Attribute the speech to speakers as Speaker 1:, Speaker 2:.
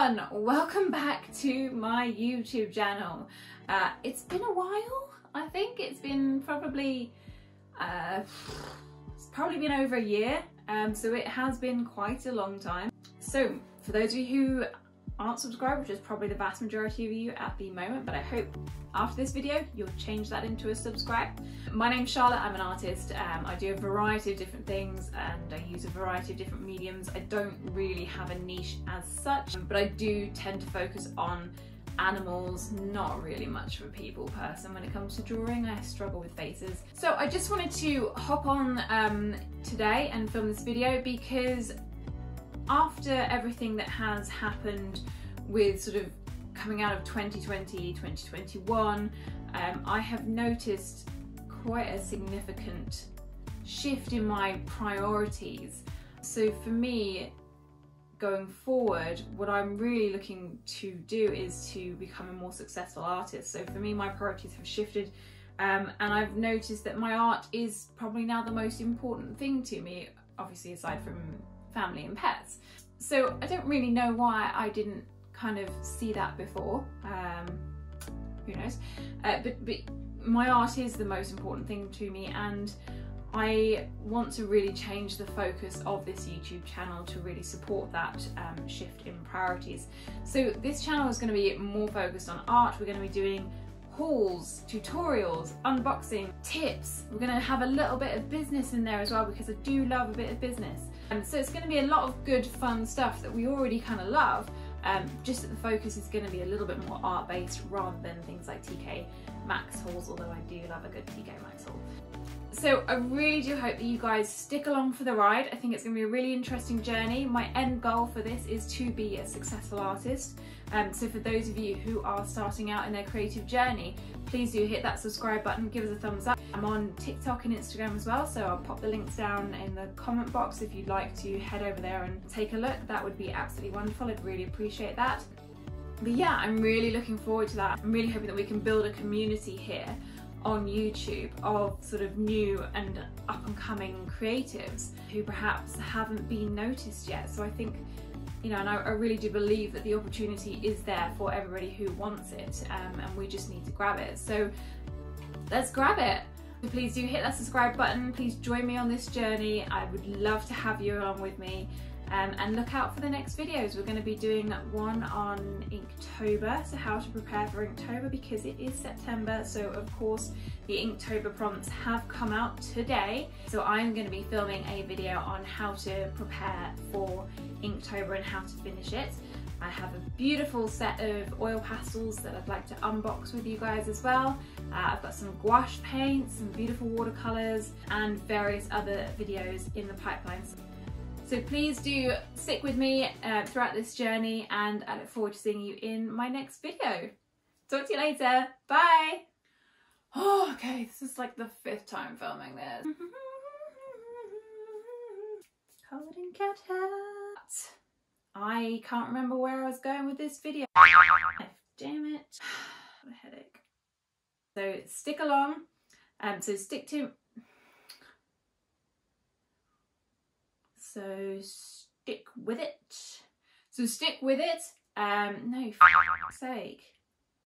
Speaker 1: and welcome back to my YouTube channel. Uh, it's been a while, I think. It's been probably, uh, it's probably been over a year, um, so it has been quite a long time. So for those of you who aren't subscribed, which is probably the vast majority of you at the moment, but I hope after this video you'll change that into a subscribe. My name's Charlotte, I'm an artist. Um, I do a variety of different things and I use a variety of different mediums. I don't really have a niche as such, but I do tend to focus on animals, not really much of a people person when it comes to drawing. I struggle with faces. So I just wanted to hop on um, today and film this video because after everything that has happened with sort of coming out of 2020, 2021, um, I have noticed quite a significant shift in my priorities. So for me, going forward, what I'm really looking to do is to become a more successful artist. So for me, my priorities have shifted um, and I've noticed that my art is probably now the most important thing to me, obviously aside from family and pets. So I don't really know why I didn't kind of see that before. Um, who knows? Uh, but, but my art is the most important thing to me and I want to really change the focus of this YouTube channel to really support that um, shift in priorities. So this channel is going to be more focused on art. We're going to be doing hauls, tutorials, unboxing, tips. We're to have a little bit of business in there as well because I do love a bit of business. And so it's to be a lot of good fun stuff that we already kind of love, um, just that the focus is to be a little bit more art based rather than things like TK Maxx hauls, although I do love a good TK Maxx haul. So I really do hope that you guys stick along for the ride. I think it's going to be a really interesting journey. My end goal for this is to be a successful artist. Um, so for those of you who are starting out in their creative journey, please do hit that subscribe button, give us a thumbs up. I'm on TikTok and Instagram as well, so I'll pop the links down in the comment box if you'd like to head over there and take a look. That would be absolutely wonderful. I'd really appreciate that. But yeah, I'm really looking forward to that. I'm really hoping that we can build a community here on YouTube of sort of new and up and coming creatives who perhaps haven't been noticed yet. So I think, you know, and I, I really do believe that the opportunity is there for everybody who wants it um, and we just need to grab it. So let's grab it. Please do hit that subscribe button. Please join me on this journey. I would love to have you along with me. Um, and look out for the next videos. We're going to be doing one on Inktober, so how to prepare for Inktober because it is September. So of course the Inktober prompts have come out today. So I'm going to be filming a video on how to prepare for Inktober and how to finish it. I have a beautiful set of oil pastels that I'd like to unbox with you guys as well. Uh, I've got some gouache paints, some beautiful watercolours and various other videos in the pipeline. So please do stick with me uh, throughout this journey and I look forward to seeing you in my next video. Talk to you later. Bye. Oh, okay, this is like the fifth time filming this. Holding cat hat. I can't remember where I was going with this video. Damn it. a headache. So stick along. Um, so stick to So stick with it. So stick with it. Um, no, for sake.